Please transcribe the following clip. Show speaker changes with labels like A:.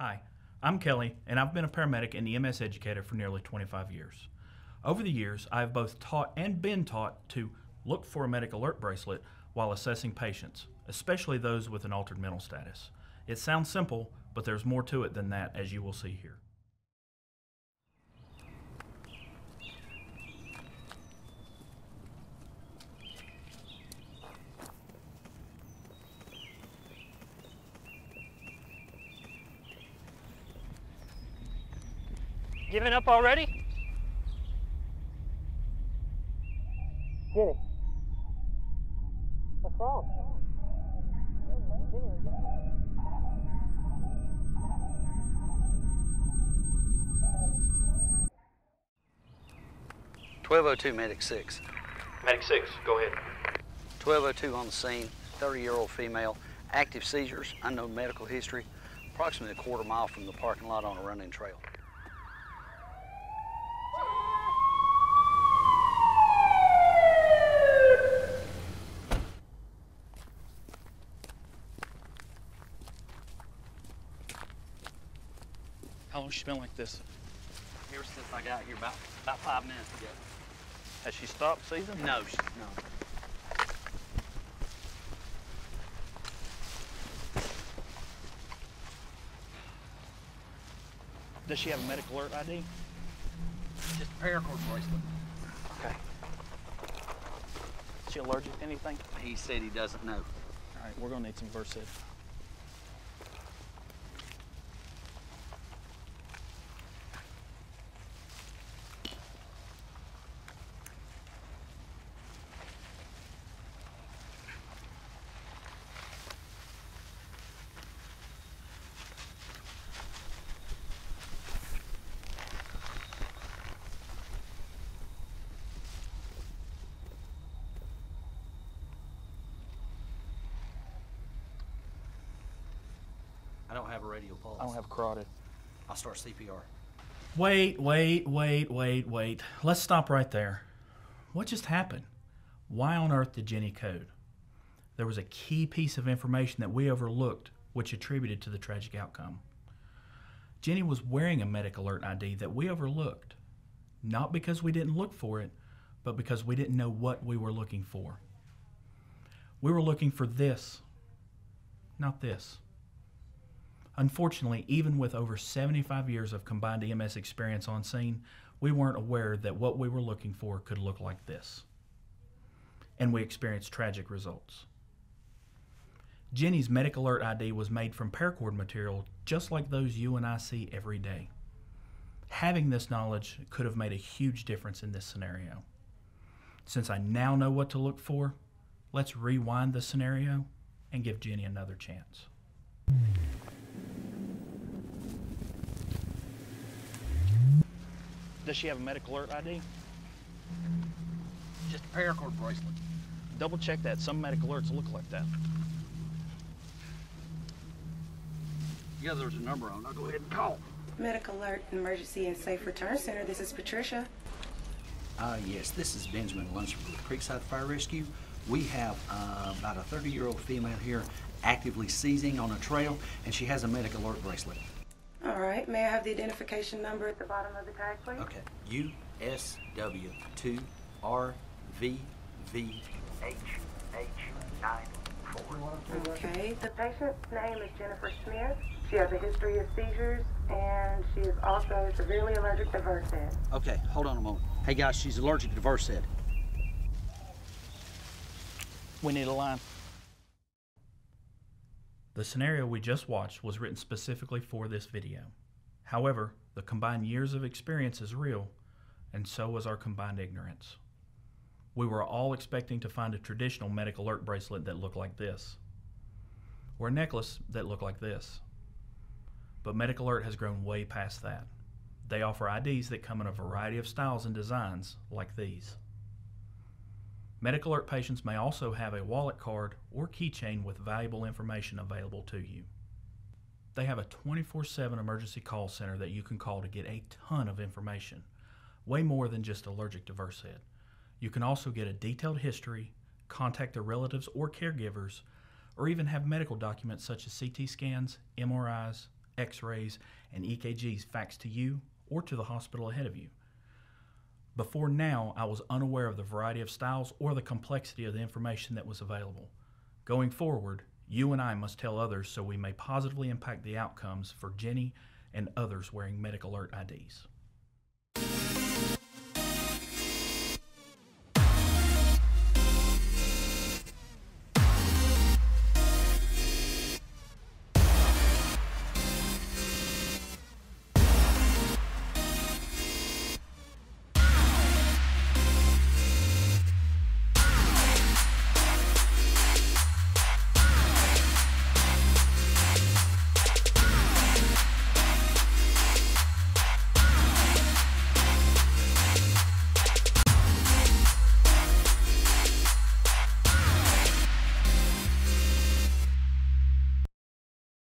A: Hi, I'm Kelly, and I've been a paramedic and EMS educator for nearly 25 years. Over the years, I have both taught and been taught to look for a medic alert bracelet while assessing patients, especially those with an altered mental status. It sounds simple, but there's more to it than that, as you will see here.
B: Giving up already? Jenny. What's wrong?
C: Twelve oh two medic six.
A: Medic 6, go ahead.
C: Twelve oh two on the scene. Thirty year old female. Active seizures. Unknown medical history. Approximately a quarter mile from the parking lot on a running trail.
A: Oh, long she been like this?
C: Ever since I got here, about about five minutes ago.
A: Has she stopped seizing?
C: No, she, no.
A: Does she have a medical alert ID?
C: Just a paracord bracelet.
A: Okay. Is she allergic to anything?
C: He said he doesn't know.
A: All right, we're gonna need some Versed.
C: Don't have a radial pulse.
A: I don't have carotid.
C: I'll start CPR.
A: Wait, wait, wait, wait, wait. Let's stop right there. What just happened? Why on earth did Jenny code? There was a key piece of information that we overlooked, which attributed to the tragic outcome. Jenny was wearing a MedicAlert ID that we overlooked, not because we didn't look for it, but because we didn't know what we were looking for. We were looking for this, not this. Unfortunately, even with over 75 years of combined EMS experience on scene, we weren't aware that what we were looking for could look like this. And we experienced tragic results. Jenny's MedicAlert ID was made from paracord material just like those you and I see every day. Having this knowledge could have made a huge difference in this scenario. Since I now know what to look for, let's rewind the scenario and give Jenny another chance. Does she have a medical alert ID?
C: Just a paracord bracelet.
A: Double check that. Some medical alerts look like that.
C: Yeah, there's a number on. I'll go ahead and call.
D: MedicAlert Emergency and Safe Return Center. This is Patricia.
E: Uh, yes, this is Benjamin Lunsford with Creekside Fire Rescue. We have uh, about a 30 year old female here actively seizing on a trail, and she has a MedicAlert bracelet.
D: All right. May I have the identification number at the bottom of the tag, please?
E: Okay, USW 2 RVVHH94.
D: Okay. The patient's name is Jennifer Smith. She has a history of seizures, and she is also severely allergic to Versed.
C: Okay, hold on a moment. Hey guys, she's allergic to Versed.
A: We need a line. The scenario we just watched was written specifically for this video. However, the combined years of experience is real, and so was our combined ignorance. We were all expecting to find a traditional medic alert bracelet that looked like this, or a necklace that looked like this. But MedicAlert has grown way past that. They offer IDs that come in a variety of styles and designs, like these. MedicAlert patients may also have a wallet card or keychain with valuable information available to you. They have a 24 7 emergency call center that you can call to get a ton of information, way more than just allergic to Versed. You can also get a detailed history, contact their relatives or caregivers, or even have medical documents such as CT scans, MRIs, x rays, and EKGs faxed to you or to the hospital ahead of you. Before now, I was unaware of the variety of styles or the complexity of the information that was available. Going forward, you and I must tell others so we may positively impact the outcomes for Jenny and others wearing MedicAlert IDs.